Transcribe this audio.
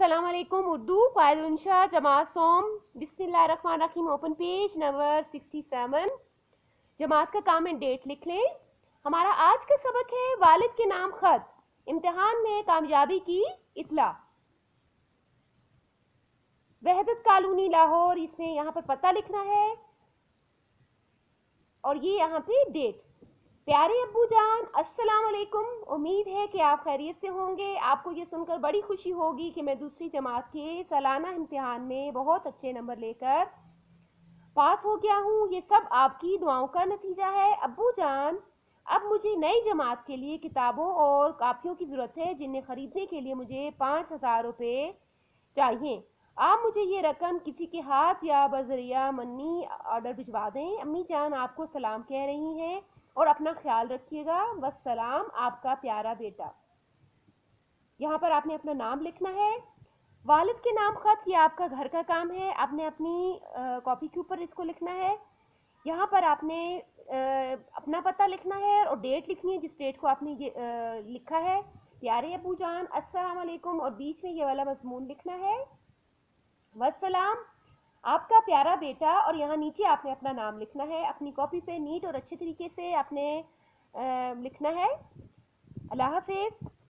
वालेकुम उर्दू कायदुनशा जमात सोम बिस्मिल्लाहिर्रहमानिर्रहीम open page number 67 जमात का काम एंड डेट लिख लें हमारा आज का सबक है वालिद के नाम खत, इम्तिहान में कामयाबी की इतला। वहदत कॉलोनी लाहौर इसमें यहाँ पर पता लिखना है। और ये यहाँ पे डेट प्यारे अब्बू जान, अस्सलाम वालेकुम। उम्मीद है कि आप खैरियत से होंगे। आपको ये सुनकर बड़ी खुशी होगी कि मैं दूसरी जमात के सालाना इम्तिहान में बहुत अच्छे नंबर लेकर पास हो गया हूँ। ये सब आपकी दुआओं का नतीजा है। अब्बू जान, अब मुझे नई जमात के लिए किताबों और कापियों की ज़रूरत है, जिन्हें ख़रीदने के लिए मुझे पाँच हज़ार रुपये चाहिए। आप मुझे ये रकम किसी के हाथ या बजरिया मनी ऑर्डर भिजवा दें। अम्मी जान, आपको सलाम कह रही हैं। और अपना ख्याल रखिएगा। बस सलाम आपका प्यारा बेटा। यहाँ पर आपने अपना नाम लिखना है। वालिद के नाम खत ये आपका घर का काम है। आपने अपनी कॉपी के ऊपर इसको लिखना है। यहाँ पर आपने आ, अपना पता लिखना है और डेट लिखनी है जिस डेट को आपने ये आ, लिखा है। प्यारे अबू जान अस्सलाम वालेकुम। और बीच में ये वाला मजमून लिखना है। वसलाम आपका प्यारा बेटा और यहाँ नीचे आपने अपना नाम लिखना है, अपनी कॉपी पे नीट और अच्छे तरीके से आपने लिखना है। अल्लाह हाफिज़।